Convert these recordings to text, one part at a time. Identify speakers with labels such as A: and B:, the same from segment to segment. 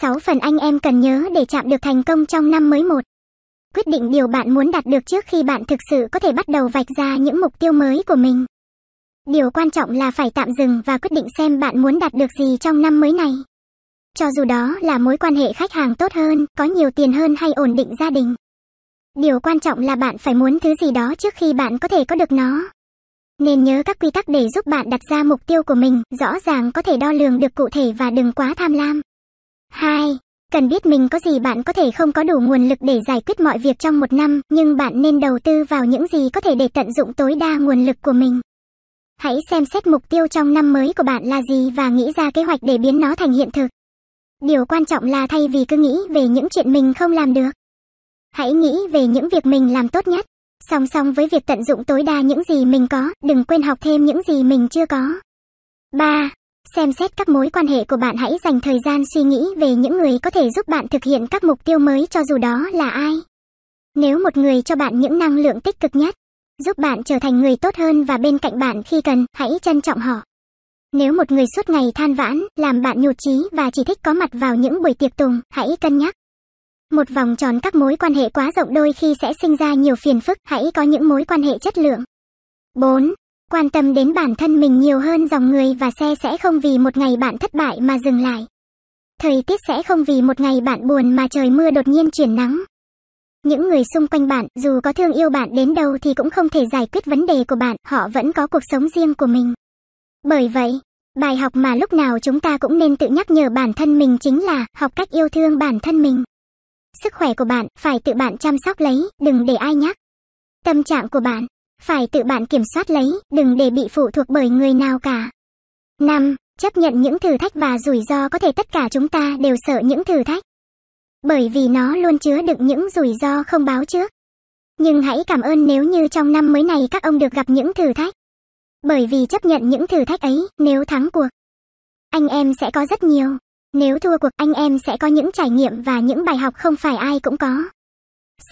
A: 6 phần anh em cần nhớ để chạm được thành công trong năm mới một. Quyết định điều bạn muốn đạt được trước khi bạn thực sự có thể bắt đầu vạch ra những mục tiêu mới của mình. Điều quan trọng là phải tạm dừng và quyết định xem bạn muốn đạt được gì trong năm mới này. Cho dù đó là mối quan hệ khách hàng tốt hơn, có nhiều tiền hơn hay ổn định gia đình. Điều quan trọng là bạn phải muốn thứ gì đó trước khi bạn có thể có được nó. Nên nhớ các quy tắc để giúp bạn đặt ra mục tiêu của mình, rõ ràng có thể đo lường được cụ thể và đừng quá tham lam. 2. Cần biết mình có gì bạn có thể không có đủ nguồn lực để giải quyết mọi việc trong một năm, nhưng bạn nên đầu tư vào những gì có thể để tận dụng tối đa nguồn lực của mình. Hãy xem xét mục tiêu trong năm mới của bạn là gì và nghĩ ra kế hoạch để biến nó thành hiện thực. Điều quan trọng là thay vì cứ nghĩ về những chuyện mình không làm được. Hãy nghĩ về những việc mình làm tốt nhất. Song song với việc tận dụng tối đa những gì mình có, đừng quên học thêm những gì mình chưa có. 3. Xem xét các mối quan hệ của bạn hãy dành thời gian suy nghĩ về những người có thể giúp bạn thực hiện các mục tiêu mới cho dù đó là ai. Nếu một người cho bạn những năng lượng tích cực nhất, giúp bạn trở thành người tốt hơn và bên cạnh bạn khi cần, hãy trân trọng họ. Nếu một người suốt ngày than vãn, làm bạn nhụt chí và chỉ thích có mặt vào những buổi tiệc tùng, hãy cân nhắc. Một vòng tròn các mối quan hệ quá rộng đôi khi sẽ sinh ra nhiều phiền phức, hãy có những mối quan hệ chất lượng. 4. Quan tâm đến bản thân mình nhiều hơn dòng người và xe sẽ không vì một ngày bạn thất bại mà dừng lại. Thời tiết sẽ không vì một ngày bạn buồn mà trời mưa đột nhiên chuyển nắng. Những người xung quanh bạn, dù có thương yêu bạn đến đâu thì cũng không thể giải quyết vấn đề của bạn, họ vẫn có cuộc sống riêng của mình. Bởi vậy, bài học mà lúc nào chúng ta cũng nên tự nhắc nhở bản thân mình chính là học cách yêu thương bản thân mình. Sức khỏe của bạn phải tự bạn chăm sóc lấy, đừng để ai nhắc. Tâm trạng của bạn phải tự bạn kiểm soát lấy, đừng để bị phụ thuộc bởi người nào cả. 5. Chấp nhận những thử thách và rủi ro có thể tất cả chúng ta đều sợ những thử thách. Bởi vì nó luôn chứa đựng những rủi ro không báo trước. Nhưng hãy cảm ơn nếu như trong năm mới này các ông được gặp những thử thách. Bởi vì chấp nhận những thử thách ấy, nếu thắng cuộc, anh em sẽ có rất nhiều. Nếu thua cuộc, anh em sẽ có những trải nghiệm và những bài học không phải ai cũng có.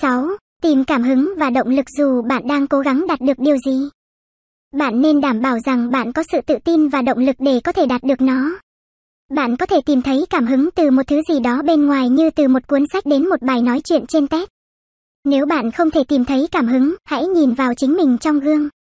A: 6. Tìm cảm hứng và động lực dù bạn đang cố gắng đạt được điều gì. Bạn nên đảm bảo rằng bạn có sự tự tin và động lực để có thể đạt được nó. Bạn có thể tìm thấy cảm hứng từ một thứ gì đó bên ngoài như từ một cuốn sách đến một bài nói chuyện trên TED. Nếu bạn không thể tìm thấy cảm hứng, hãy nhìn vào chính mình trong gương.